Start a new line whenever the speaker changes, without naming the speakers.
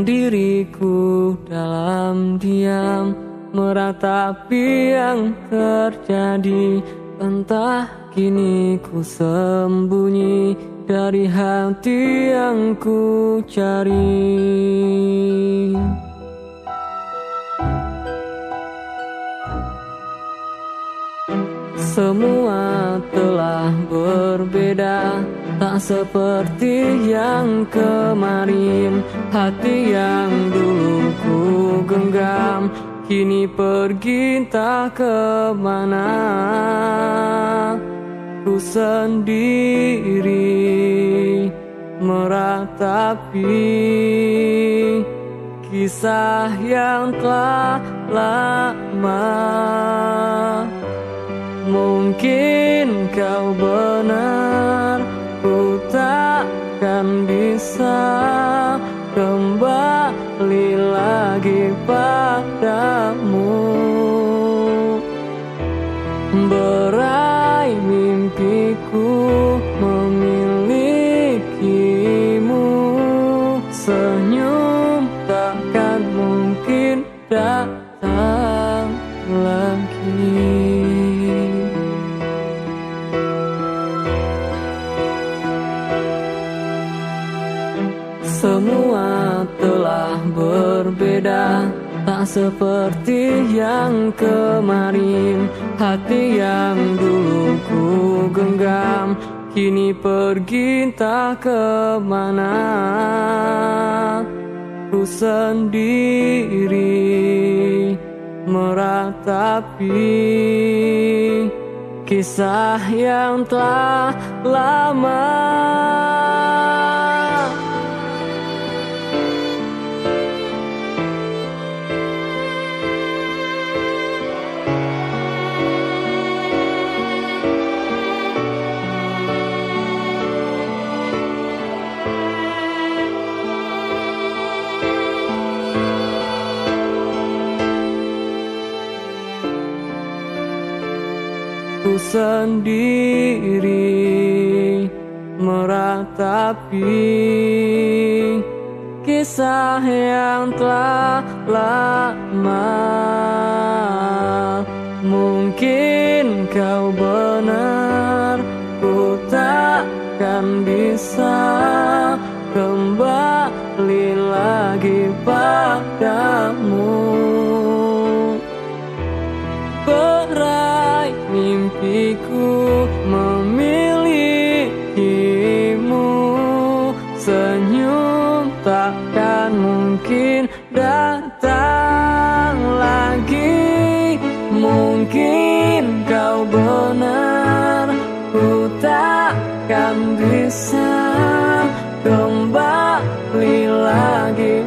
diriku dalam diam Meratapi yang terjadi. Entah kini ku sembunyi Dari hati yang ku cari. Semua telah berbeda Tak seperti yang kemarin. Hati yang dulu ku genggam Kini pergi entah ke mana. Ku sendiri meratapi Kisah yang telah lama. Mungkin takkan bisa Kembali lagi padamu. Berai mimpiku memilikimu. Senyum takkan mungkin datang lagi Semua telah berbeda. Tak seperti yang kemarin. Hati yang dulu ku genggam Kini pergi entah ke mana. Ku sendiri meratapi Kisah yang telah lama Ku sendiri meratapi kisah yang telah lama. Mungkin kau benar Ku takkan bisa kembali lagi padamu mimpiku memilikimu. Senyum takkan mungkin datang lagi. Mungkin kau benar Ku takkan bisa kembali lagi